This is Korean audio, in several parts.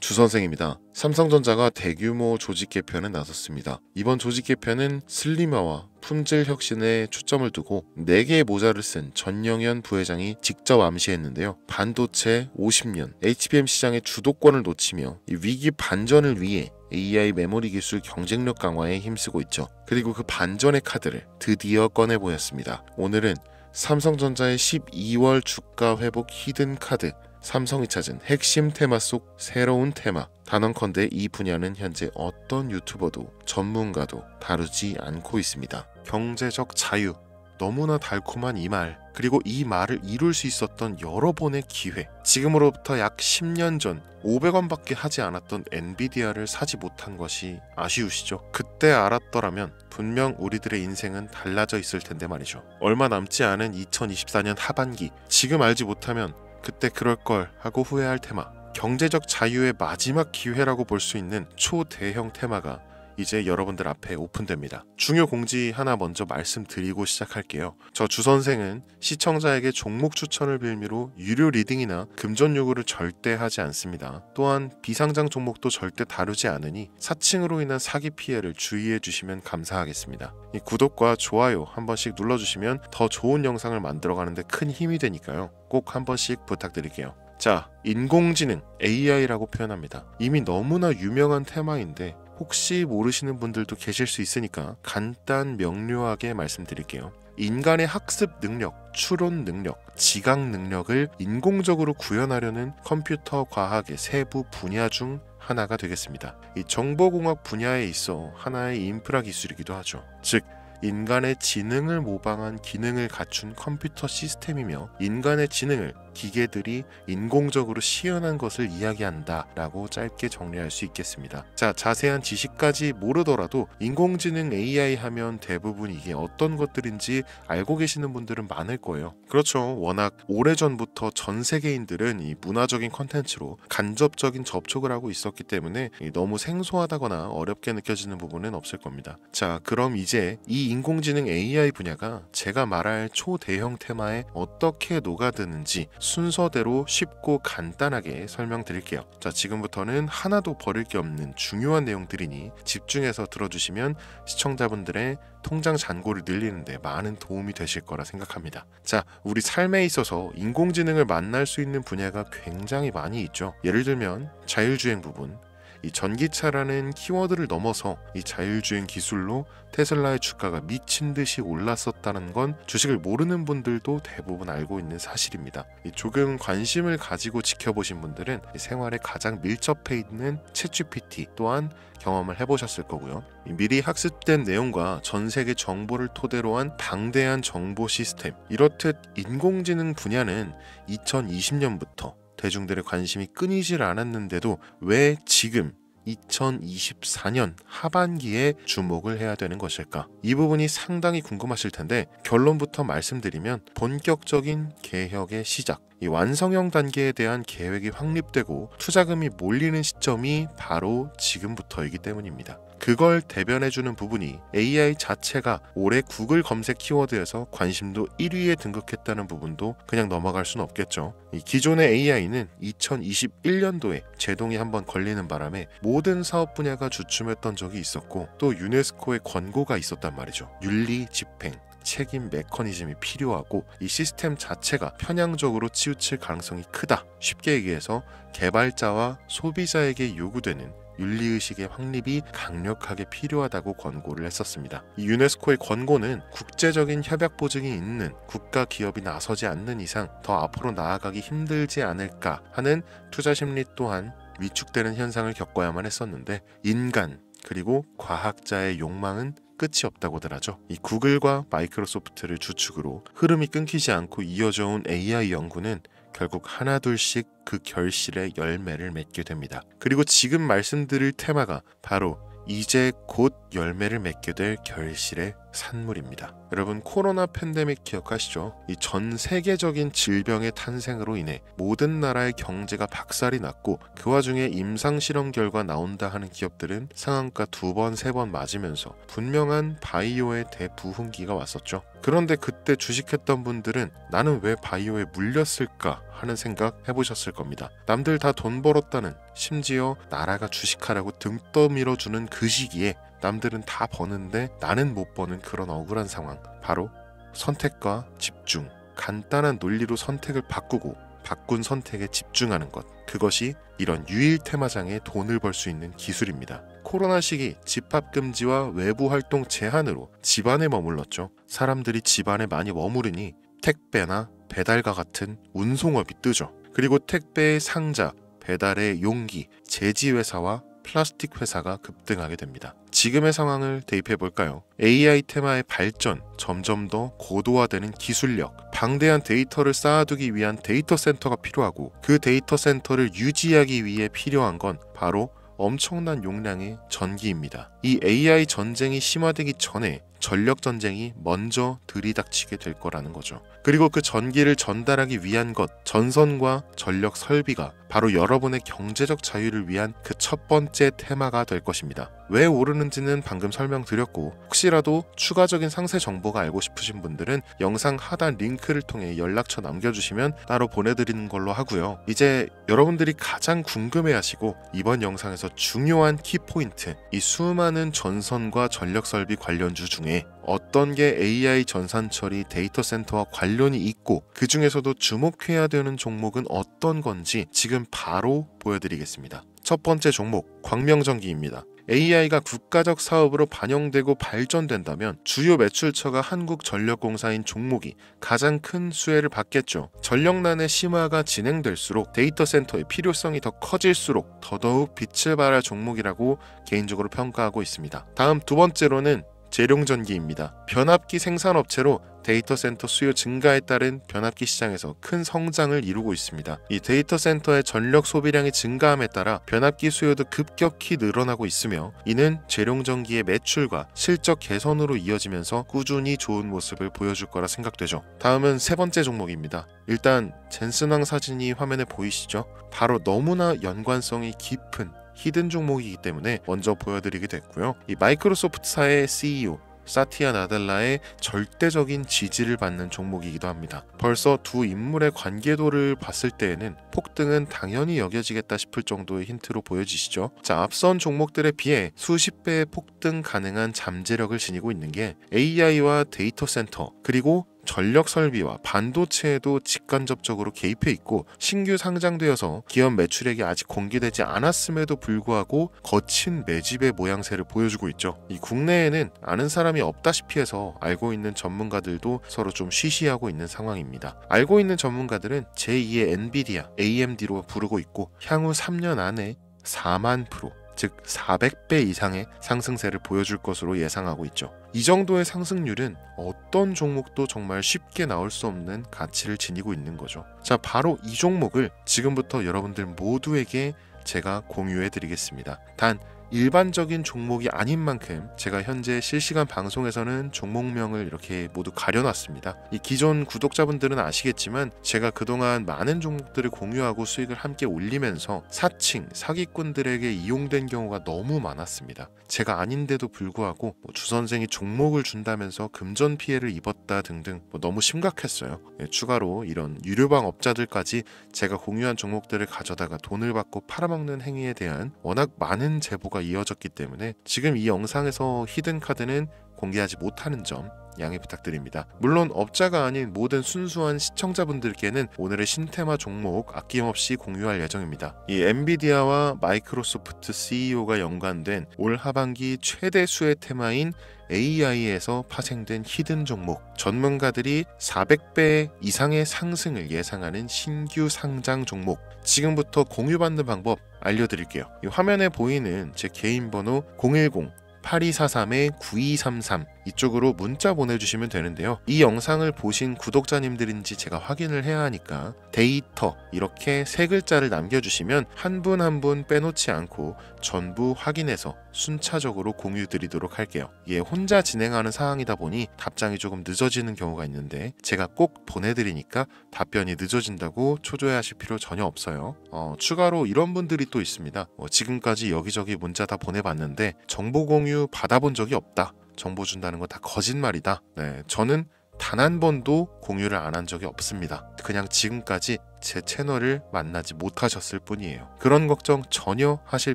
주 선생입니다. 삼성전자가 대규모 조직 개편에 나섰습니다. 이번 조직 개편은 슬림화와 품질 혁신에 초점을 두고 4개의 모자를 쓴 전영현 부회장이 직접 암시했는데요. 반도체 50년 HBM 시장의 주도권을 놓치며 이 위기 반전을 위해 AI 메모리 기술 경쟁력 강화에 힘쓰고 있죠. 그리고 그 반전의 카드를 드디어 꺼내 보였습니다. 오늘은 삼성전자의 12월 주가 회복 히든 카드 삼성이 찾은 핵심 테마 속 새로운 테마 단언컨대 이 분야는 현재 어떤 유튜버도 전문가도 다루지 않고 있습니다. 경제적 자유 너무나 달콤한 이 말, 그리고 이 말을 이룰 수 있었던 여러 번의 기회. 지금으로부터 약 10년 전 500원밖에 하지 않았던 엔비디아를 사지 못한 것이 아쉬우시죠? 그때 알았더라면 분명 우리들의 인생은 달라져 있을 텐데 말이죠. 얼마 남지 않은 2024년 하반기, 지금 알지 못하면 그때 그럴 걸 하고 후회할 테마. 경제적 자유의 마지막 기회라고 볼 수 있는 초대형 테마가 이제 여러분들 앞에 오픈됩니다. 중요 공지 하나 먼저 말씀드리고 시작할게요. 저 주선생은 시청자에게 종목 추천을 빌미로 유료 leading이나 금전 요구를 절대 하지 않습니다. 또한 비상장 종목도 절대 다루지 않으니 사칭으로 인한 사기 피해를 주의해 주시면 감사하겠습니다. 구독과 좋아요 한 번씩 눌러주시면 더 좋은 영상을 만들어가는데 큰 힘이 되니까요. 꼭 한 번씩 부탁드릴게요. 자, 인공지능 AI라고 표현합니다. 이미 너무나 유명한 테마인데 혹시 모르시는 분들도 계실 수 있으니까 간단 명료하게 말씀드릴게요. 인간의 학습 능력, 추론 능력, 지각 능력을 인공적으로 구현하려는 컴퓨터 과학의 세부 분야 중 하나가 되겠습니다. 이 정보공학 분야에 있어 하나의 인프라 기술이기도 하죠. 즉 인간의 지능을 모방한 기능을 갖춘 컴퓨터 시스템이며 인간의 지능을 기계들이 인공적으로 시연한 것을 이야기한다라고 짧게 정리할 수 있겠습니다. 자, 자세한 지식까지 모르더라도 인공지능 AI 하면 대부분 이게 어떤 것들인지 알고 계시는 분들은 많을 거예요. 그렇죠. 워낙 오래전부터 전 세계인들은 이 문화적인 컨텐츠로 간접적인 접촉을 하고 있었기 때문에 너무 생소하다거나 어렵게 느껴지는 부분은 없을 겁니다. 자, 그럼 이제 이 인공지능 AI 분야가 제가 말할 초대형 테마에 어떻게 녹아드는지 순서대로 쉽고 간단하게 설명드릴게요. 자, 지금부터는 하나도 버릴 게 없는 중요한 내용들이니 집중해서 들어주시면 시청자분들의 통장 잔고를 늘리는데 많은 도움이 되실 거라 생각합니다. 자, 우리 삶에 있어서 인공지능을 만날 수 있는 분야가 굉장히 많이 있죠. 예를 들면 자율주행 부분, 이 전기차라는 키워드를 넘어서 이 자율주행 기술로 테슬라의 주가가 미친 듯이 올랐었다는 건 주식을 모르는 분들도 대부분 알고 있는 사실입니다. 조금 관심을 가지고 지켜보신 분들은 생활에 가장 밀접해 있는 챗GPT 또한 경험을 해보셨을 거고요. 미리 학습된 내용과 전 세계 정보를 토대로 한 방대한 정보 시스템 이렇듯 인공지능 분야는 2020년부터 대중들의 관심이 끊이질 않았는데도 왜 지금 2024년 하반기에 주목을 해야 되는 것일까? 이 부분이 상당히 궁금하실 텐데 결론부터 말씀드리면 본격적인 개혁의 시작, 이 완성형 단계에 대한 계획이 확립되고 투자금이 몰리는 시점이 바로 지금부터이기 때문입니다. 그걸 대변해주는 부분이 AI 자체가 올해 구글 검색 키워드에서 관심도 1위에 등극했다는 부분도 그냥 넘어갈 수는 없겠죠. 기존의 AI는 2021년도에 제동이 한번 걸리는 바람에 모든 사업 분야가 주춤했던 적이 있었고 또 유네스코의 권고가 있었단 말이죠. 윤리 집행, 책임 메커니즘이 필요하고 이 시스템 자체가 편향적으로 치우칠 가능성이 크다. 쉽게 얘기해서 개발자와 소비자에게 요구되는 윤리의식의 확립이 강력하게 필요하다고 권고를 했었습니다. 이 유네스코의 권고는 국제적인 협약 보증이 있는 국가 기업이 나서지 않는 이상 더 앞으로 나아가기 힘들지 않을까 하는 투자 심리 또한 위축되는 현상을 겪어야만 했었는데 인간 그리고 과학자의 욕망은 끝이 없다고들 하죠. 이 구글과 마이크로소프트를 주축으로 흐름이 끊기지 않고 이어져 온 AI 연구는 결국 하나둘씩 그 결실의 열매를 맺게 됩니다. 그리고 지금 말씀드릴 테마가 바로 이제 곧 열매를 맺게 될 결실의 산물입니다. 여러분 코로나 팬데믹 기억하시죠? 이 전 세계적인 질병의 탄생으로 인해 모든 나라의 경제가 박살이 났고 그 와중에 임상 실험 결과 나온다 하는 기업들은 상한가 두 번, 세 번 맞으면서 분명한 바이오의 대부흥기가 왔었죠. 그런데 그때 주식했던 분들은 나는 왜 바이오에 물렸을까 하는 생각 해보셨을 겁니다. 남들 다 돈 벌었다는 심지어 나라가 주식하라고 등 떠밀어 주는 그 시기에 남들은 다 버는데 나는 못 버는 그런 억울한 상황. 바로 선택과 집중. 간단한 논리로 선택을 바꾸고 바꾼 선택에 집중하는 것. 그것이 이런 유일 테마장에 돈을 벌 수 있는 기술입니다. 코로나 시기 집합 금지와 외부 활동 제한으로 집안에 머물렀죠. 사람들이 집안에 많이 머무르니 택배나 배달과 같은 운송업이 뜨죠. 그리고 택배의 상자, 배달의 용기, 제지회사와 플라스틱 회사가 급등하게 됩니다. 지금의 상황을 대입해 볼까요? AI 테마의 발전, 점점 더 고도화되는 기술력, 방대한 데이터를 쌓아두기 위한 데이터 센터가 필요하고 그 데이터 센터를 유지하기 위해 필요한 건 바로 엄청난 용량의 전기입니다. 이 AI 전쟁이 심화되기 전에 전력 전쟁이 먼저 들이닥치게 될 거라는 거죠. 그리고 그 전기를 전달하기 위한 것, 전선과 전력 설비가 바로 여러분의 경제적 자유를 위한 그 첫 번째 테마가 될 것입니다. 왜 오르는지는 방금 설명드렸고 혹시라도 추가적인 상세 정보가 알고 싶으신 분들은 영상 하단 링크를 통해 연락처 남겨주시면 따로 보내드리는 걸로 하고요. 이제 여러분들이 가장 궁금해하시고 이번 영상에서 중요한 키포인트 이 수많은 전선과 전력 설비 관련주 중에 어떤 게 AI 전산 처리 데이터 센터와 관련이 있고 그 중에서도 주목해야 되는 종목은 어떤 건지 지금 바로 보여드리겠습니다. 첫 번째 종목 광명전기입니다. AI가 국가적 사업으로 반영되고 발전된다면 주요 매출처가 한국전력공사인 종목이 가장 큰 수혜를 받겠죠. 전력난의 심화가 진행될수록 데이터 센터의 필요성이 더 커질수록 더더욱 빛을 발할 종목이라고 개인적으로 평가하고 있습니다. 다음 두 번째로는 제룡전기입니다. 변압기 생산업체로 데이터 센터 수요 증가에 따른 변압기 시장에서 큰 성장을 이루고 있습니다. 이 데이터 센터의 전력 소비량이 증가함에 따라 변압기 수요도 급격히 늘어나고 있으며 이는 제룡전기의 매출과 실적 개선으로 이어지면서 꾸준히 좋은 모습을 보여줄 거라 생각되죠. 다음은 세 번째 종목입니다. 일단 젠슨 황 사진이 화면에 보이시죠? 바로 너무나 연관성이 깊은 hidden 종목이기 때문에 먼저 보여드리게 됐고요. 이 마이크로소프트사의 CEO 사티아 나델라의 절대적인 지지를 받는 종목이기도 합니다. 벌써 두 인물의 관계도를 봤을 때에는 폭등은 당연히 여겨지겠다 싶을 정도의 힌트로 보여지시죠. 자, 앞선 종목들에 비해 수십 배의 폭등 가능한 잠재력을 지니고 있는 게 AI와 데이터 센터 그리고 전력 설비와 반도체에도 직간접적으로 개입해 있고 신규 상장되어서 기업 매출액이 아직 공개되지 않았음에도 불구하고 거친 매집의 모양새를 보여주고 있죠. 이 국내에는 아는 사람이 없다시피 해서 알고 있는 전문가들도 서로 좀 쉬쉬하고 있는 상황입니다. 알고 있는 전문가들은 제2의 엔비디아, AMD로 부르고 있고 향후 3년 안에 4만 프로 즉 400배 이상의 상승세를 보여줄 것으로 예상하고 있죠. 이 정도의 상승률은 어떤 종목도 정말 쉽게 나올 수 없는 가치를 지니고 있는 거죠. 자, 바로 이 종목을 지금부터 여러분들 모두에게 제가 공유해 드리겠습니다. 단 일반적인 종목이 아닌 만큼 제가 현재 실시간 방송에서는 종목명을 이렇게 모두 가려놨습니다. 이 기존 구독자분들은 아시겠지만 제가 그동안 많은 종목들을 공유하고 수익을 함께 올리면서 사칭, 사기꾼들에게 이용된 경우가 너무 많았습니다. 제가 아닌데도 불구하고 뭐 주선생이 종목을 준다면서 금전 피해를 입었다 등등 뭐 너무 심각했어요. 예, 추가로 이런 유료방 업자들까지 제가 공유한 종목들을 가져다가 돈을 받고 팔아먹는 행위에 대한 워낙 많은 제보가 이어졌기 때문에 지금 이 영상에서 히든 카드는 공개하지 못하는 점 양해 부탁드립니다. 물론 업자가 아닌 모든 순수한 시청자분들께는 오늘의 신테마 종목 아낌없이 공유할 예정입니다. 이 엔비디아와 마이크로소프트 CEO가 연관된 올 하반기 최대 수혜 테마인 AI에서 파생된 히든 종목, 전문가들이 400배 이상의 상승을 예상하는 신규 상장 종목, 지금부터 공유받는 방법 알려드릴게요. 이 화면에 보이는 제 개인 번호 010 8243-9233 이쪽으로 문자 보내주시면 되는데요. 이 영상을 보신 구독자님들인지 제가 확인을 해야 하니까 데이터 이렇게 세 글자를 남겨주시면 한 분 한 분 빼놓지 않고 전부 확인해서 순차적으로 공유 드리도록 할게요. 이게 혼자 진행하는 사항이다 보니 답장이 조금 늦어지는 경우가 있는데 제가 꼭 보내드리니까 답변이 늦어진다고 초조해하실 필요 전혀 없어요. 어, 추가로 이런 분들이 또 있습니다. 어, 지금까지 여기저기 문자 다 보내봤는데 정보 공유 받아본 적이 없다. 정보 준다는 거다 거짓말이다. 네, 저는 단 한 번도 공유를 안 한 적이 없습니다. 그냥 지금까지 제 채널을 만나지 못하셨을 뿐이에요. 그런 걱정 전혀 하실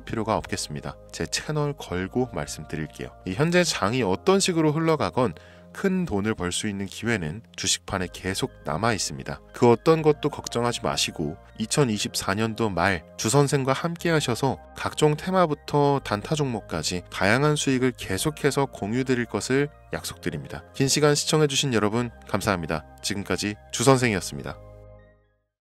필요가 없겠습니다. 제 채널 걸고 말씀드릴게요. 이 현재 장이 어떤 식으로 흘러가건 큰 돈을 벌 수 있는 기회는 주식판에 계속 남아 있습니다. 그 어떤 것도 걱정하지 마시고 2024년도 말 주선생과 함께 하셔서 각종 테마부터 단타 종목까지 다양한 수익을 계속해서 공유 드릴 것을 약속드립니다. 긴 시간 시청해주신 여러분 감사합니다. 지금까지 주선생이었습니다.